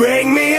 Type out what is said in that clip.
bring me